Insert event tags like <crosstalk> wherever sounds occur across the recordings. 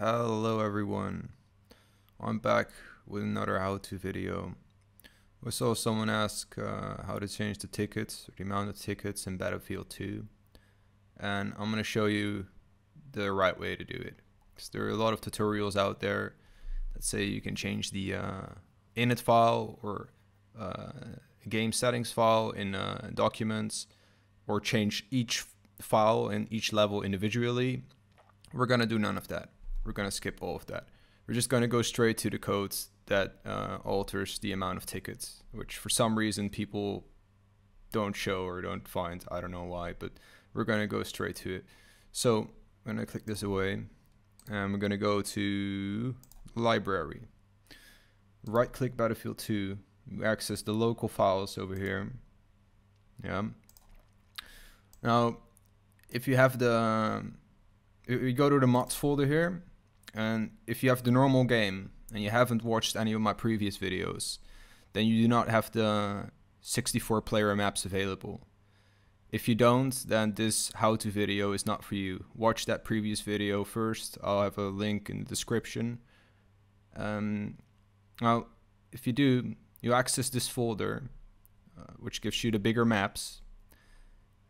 Hello everyone, I'm back with another how-to video. We saw someone ask uh, how to change the tickets, the amount of tickets in Battlefield 2 and I'm going to show you the right way to do it. Because there are a lot of tutorials out there that say you can change the uh, init file or uh, game settings file in uh, documents or change each file in each level individually. We're going to do none of that we're going to skip all of that. We're just going to go straight to the codes that uh, alters the amount of tickets, which for some reason people don't show or don't find. I don't know why, but we're going to go straight to it. So I'm going to click this away and we're going to go to library. Right click Battlefield 2, access the local files over here. Yeah. Now, if you have the, if you go to the mods folder here, and if you have the normal game and you haven't watched any of my previous videos, then you do not have the 64 player maps available. If you don't, then this how-to video is not for you. Watch that previous video first. I'll have a link in the description. Um, now, if you do, you access this folder, uh, which gives you the bigger maps.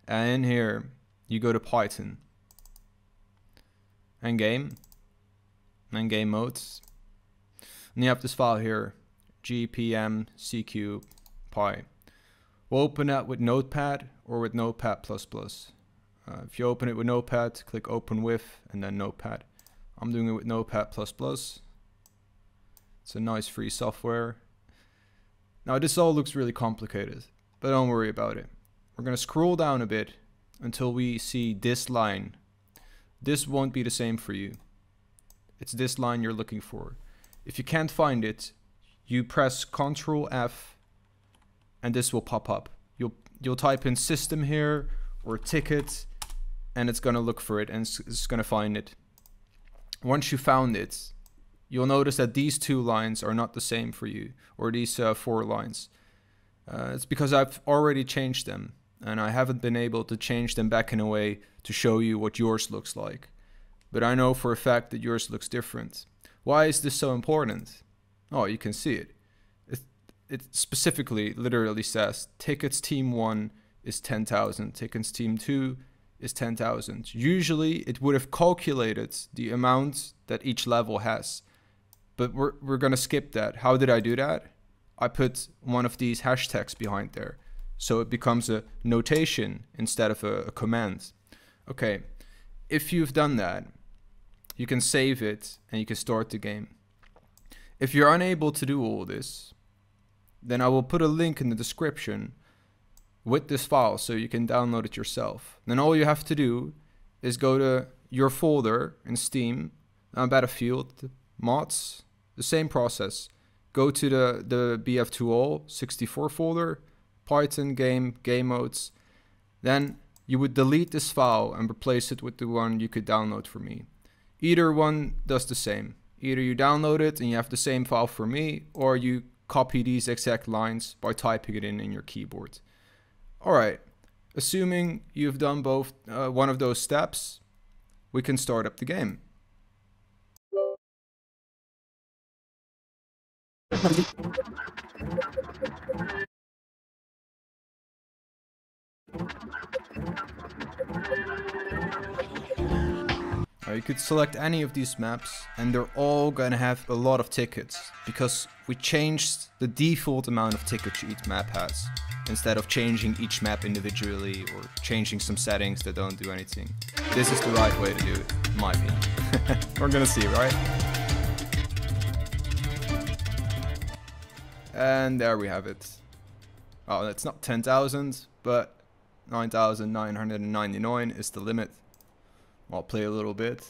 And in here, you go to Python and game and game modes. And you have this file here, gpm cq pi. We'll open that with Notepad or with Notepad++. Uh, if you open it with Notepad, click Open With and then Notepad. I'm doing it with Notepad++. It's a nice free software. Now this all looks really complicated, but don't worry about it. We're going to scroll down a bit until we see this line. This won't be the same for you. It's this line you're looking for. If you can't find it, you press Control F and this will pop up. You'll you'll type in system here or ticket and it's gonna look for it and it's, it's gonna find it. Once you found it, you'll notice that these two lines are not the same for you or these uh, four lines. Uh, it's because I've already changed them and I haven't been able to change them back in a way to show you what yours looks like but I know for a fact that yours looks different. Why is this so important? Oh, you can see it. It, it specifically literally says tickets team 1 is 10,000, tickets team 2 is 10,000. Usually it would have calculated the amount that each level has. But we're, we're going to skip that. How did I do that? I put one of these hashtags behind there. So it becomes a notation instead of a, a command. Okay, if you've done that, you can save it and you can start the game. If you're unable to do all this, then I will put a link in the description with this file so you can download it yourself. Then all you have to do is go to your folder in Steam, uh, Battlefield, mods, the same process. Go to the, the BF2All 64 folder, Python, game, game modes. Then you would delete this file and replace it with the one you could download for me. Either one does the same. Either you download it and you have the same file for me, or you copy these exact lines by typing it in in your keyboard. Alright, assuming you've done both uh, one of those steps, we can start up the game. You could select any of these maps and they're all gonna have a lot of tickets because we changed the default amount of tickets each map has instead of changing each map individually or changing some settings that don't do anything. This is the right way to do it, in my opinion. <laughs> We're gonna see, right? And there we have it. Oh, that's not 10,000, but 9,999 is the limit. I'll play a little bit.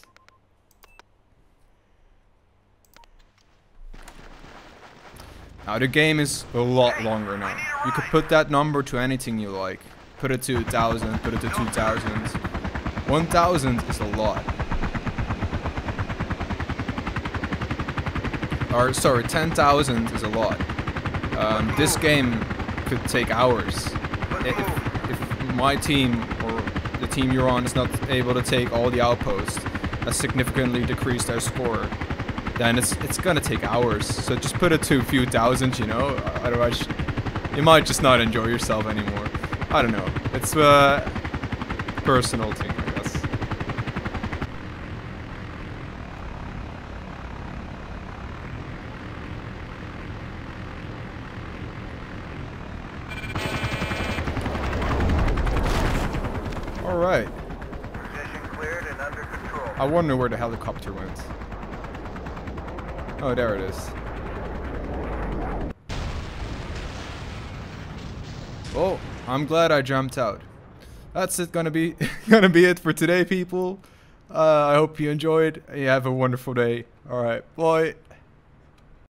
Now the game is a lot longer now. You could put that number to anything you like. Put it to 1000, put it to 2000. 1000 is a lot. Or sorry, 10,000 is a lot. Um, this game could take hours. If, if my team or team you're on is not able to take all the outposts, has significantly decreased their score, then it's it's gonna take hours. So just put it to a few thousand, you know. Otherwise, you might just not enjoy yourself anymore. I don't know. It's a personal thing, I guess. All right. Position cleared and under control. I wonder where the helicopter went. Oh, there it is. Oh, I'm glad I jumped out. That's it. Gonna be <laughs> gonna be it for today, people. Uh, I hope you enjoyed. You have a wonderful day. All right, bye.